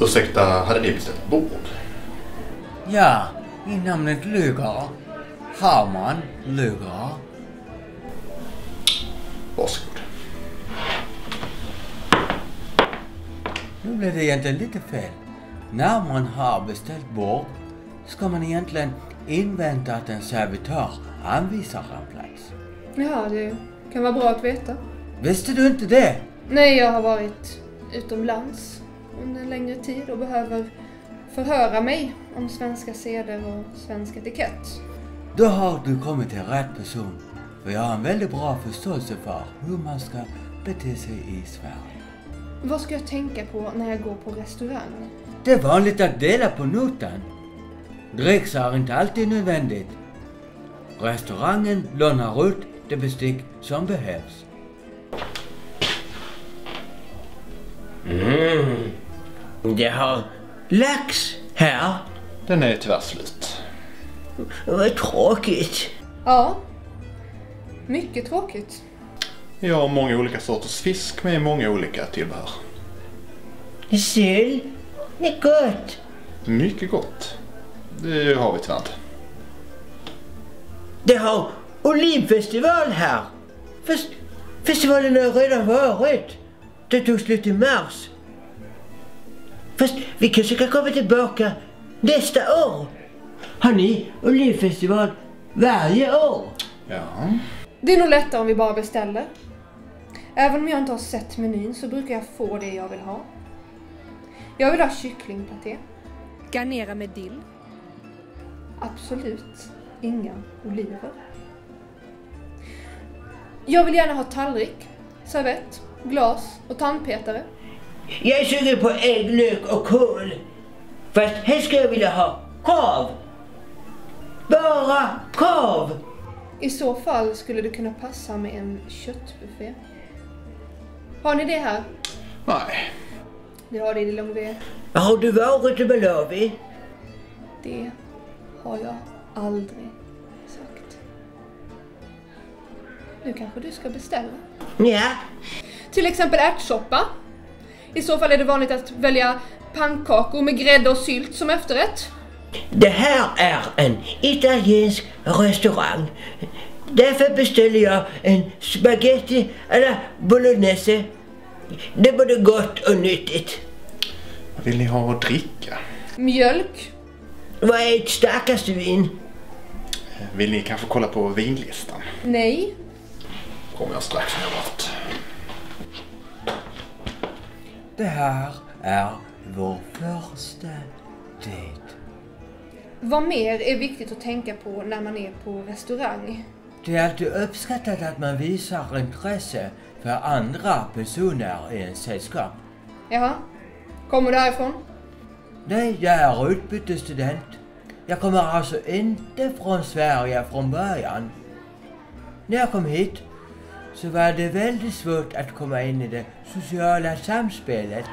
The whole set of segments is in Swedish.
Ursäkta, hade ni beställt bord? Ja, i namnet Lugar har man Lugar. Varsågod. Nu blev det egentligen lite fel. När man har beställt bord ska man egentligen invänta att en servitör anvisar en plats. Ja, det kan vara bra att veta. Visste du inte det? Nej, jag har varit utomlands under en längre tid och behöver förhöra mig om svenska seder och svensk etikett. Då har du kommit till rätt person. För jag har en väldigt bra förståelse för hur man ska bete sig i Sverige. Vad ska jag tänka på när jag går på restaurang? Det är vanligt att dela på notan. Dricks är inte alltid nödvändigt. Restaurangen lånar ut det bestick som behövs. Mm. Det har lax här. Den är tyvärr slut. Vad tråkigt. Ja, mycket tråkigt. Jag har många olika sorters fisk med många olika tillbehör. Sill. Det är gott. Mycket gott. Det har vi tyvärr inte. Det har olivfestival här. Fast festivalen har redan varit. Det tog slut i mars. Fast vi kanske kan komma tillbaka nästa år. Har ni olivfestival varje år? Ja. Det är nog lättare om vi bara beställer. Även om jag inte har sett menyn så brukar jag få det jag vill ha. Jag vill ha kycklingpaté. Garnera med dill. Absolut inga oliver. Jag vill gärna ha tallrik, servett, glas och tandpetare. Jag är sugen på ägg, lök och kål. Fast helst skulle jag vilja ha korv. Bara korv. I så fall skulle det kunna passa med en köttbuffé. Har ni det här? Nej. Det har det i Lilongvé. Har du varit i Malawi? Det har jag aldrig sagt. Nu kanske du ska beställa? Ja. Till exempel ärtsoppa. I så fall är det vanligt att välja pannkakor med grädde och sylt som efterrätt. Det här är en italiensk restaurang. Därför beställer jag en spaghetti alla bolognese. Det är både gott och nyttigt. Vad vill ni ha att dricka? Mjölk. Vad är ert starkaste vin? Vill ni kanske kolla på vinlistan? Nej. Kommer jag strax något. Det här är vår första dejt. Vad mer är viktigt att tänka på när man är på restaurang? Det är alltid uppskattat att man visar intresse för andra personer i en sällskap. Jaha. Kommer du härifrån? Nej, jag är utbytesstudent. Jag kommer alltså inte från Sverige från början. När jag kom hit så var det väldigt svårt att komma in i det sociala samspelet.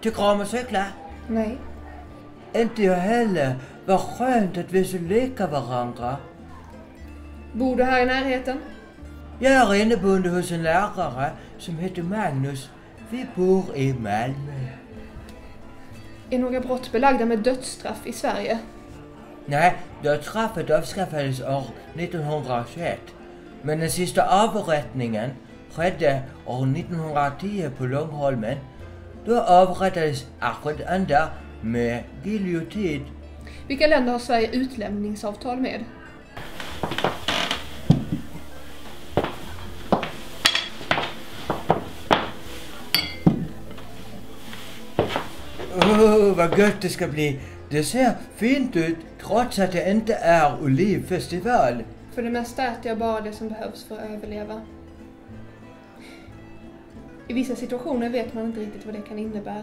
Tycker du om att cykla? Nej. Inte jag heller. Vad skönt att vi är så lika varandra. Bor du här i närheten? Jag är inneboende hos en lärare som heter Magnus. Vi bor i Malmö. Är några brott belagda med dödsstraff i Sverige? Nej, dödsstraffet avskaffades år 1921. Men den sista avrättningen skedde år 1910 på Långholmen. Då avrättades Ahmed Anda med giljotin. Vilka länder har Sverige utlämningsavtal med? Vad gött det ska bli. Det ser fint ut trots att det inte är olivfestival. För det mesta äter jag bara det som behövs för att överleva. I vissa situationer vet man inte riktigt vad det kan innebära.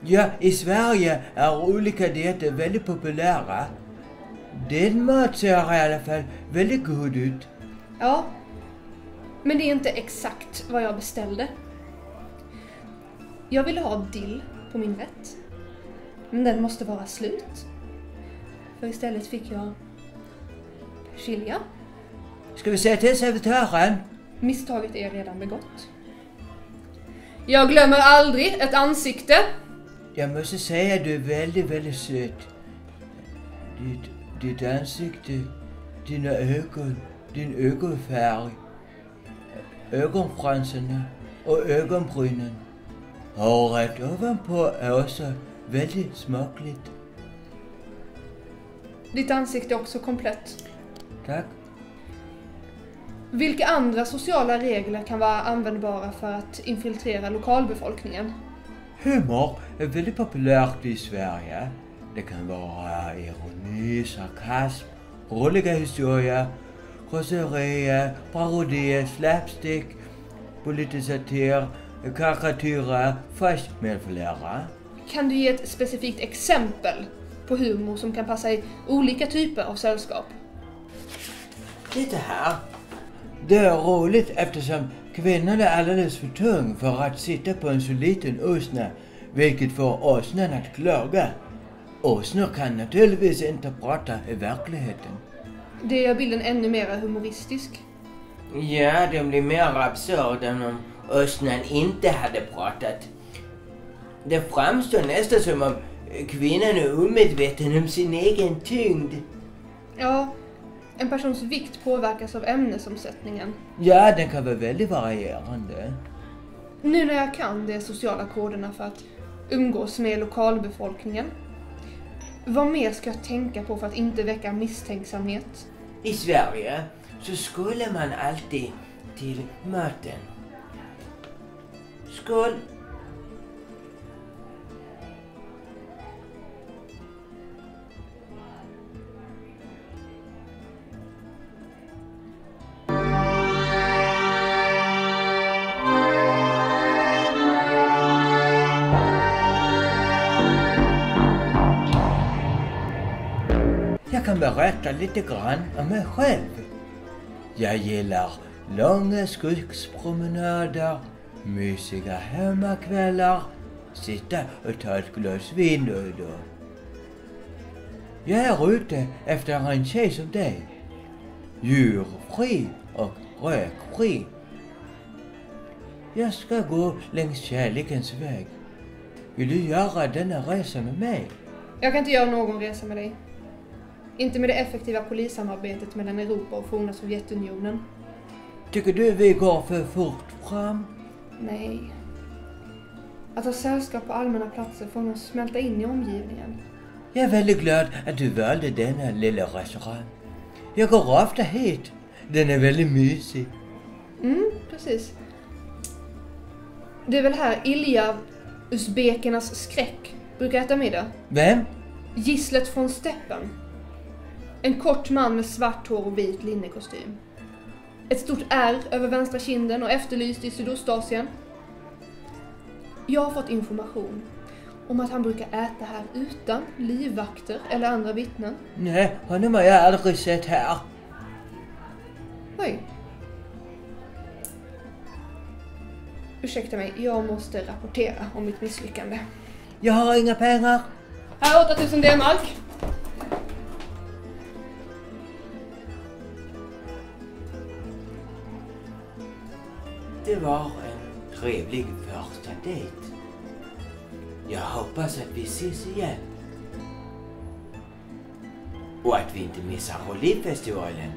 Ja, i Sverige är olika dieter väldigt populära. Din mat ser i alla fall väldigt god ut. Ja, men det är inte exakt vad jag beställde. Jag ville ha dill på min rätt. Men den måste vara slut. För istället fick jag persilja. Ska vi säga till servitören? Misstaget är redan begått. Jag glömmer aldrig ett ansikte. Jag måste säga du är väldigt, väldigt söt. Ditt, ditt ansikte, dina ögon, din ögonfärg, ögonfransarna och ögonbrynen. Håret ovanpå är också väldigt smakligt. Ditt ansikte är också komplett. Tack. Vilka andra sociala regler kan vara användbara för att infiltrera lokalbefolkningen? Humor är väldigt populärt i Sverige. Det kan vara ironi, sarkasm, roliga historier, kåserier, parodier, slapstick, politisk satir, karikatyrer, fast med flera. Kan du ge ett specifikt exempel på humor som kan passa i olika typer av sällskap? Titta här. Det är roligt eftersom kvinnan är alldeles för tung för att sitta på en så liten åsna, vilket får åsnan att klaga. Åsnor kan naturligtvis inte prata i verkligheten. Det gör bilden ännu mer humoristisk. Ja, den blir mer absurd än om åsnan inte hade pratat. Det framstår nästan som om kvinnan är omedveten om sin egen tyngd. Ja, en persons vikt påverkas av ämnesomsättningen. Ja, den kan vara väldigt varierande. Nu när jag kan de sociala koderna för att umgås med lokalbefolkningen, vad mer ska jag tänka på för att inte väcka misstänksamhet? I Sverige så skulle man alltid till möten. Skål! Jag kan berätta lite grann om mig själv. Jag gillar långa skogspromenader, mysiga hemmakvällar, sitta och ta ett glas vin då och då. Jag är ute efter en tjej som dig. Djurfri och rökfri. Jag ska gå längs kärlekens väg. Vill du göra denna resa med mig? Jag kan inte göra någon resa med dig. Inte med det effektiva polissamarbetet mellan Europa och forna Sovjetunionen. Tycker du vi går för fort fram? Nej. Att ha sällskap på allmänna platser får att smälta in i omgivningen. Jag är väldigt glad att du valde denna lilla restaurang. Jag går ofta hit. Den är väldigt mysig. Mm, precis. Det är väl här Ilja, usbekernas skräck, brukar äta middag. Vem? Gisslet från steppen. En kort man med svart hår och vit linnekostym. Ett stort ärr över vänstra kinden och efterlyst i Sydostasien. Jag har fått information om att han brukar äta här utan livvakter eller andra vittnen. Nej, honom har jag aldrig sett här. Oj. Ursäkta mig, jag måste rapportera om mitt misslyckande. Jag har inga pengar. Här 8000 D-mark. Det var en trevlig första dejt. Jag hoppas att vi ses igen. Och att vi inte missar Olivfestivalen.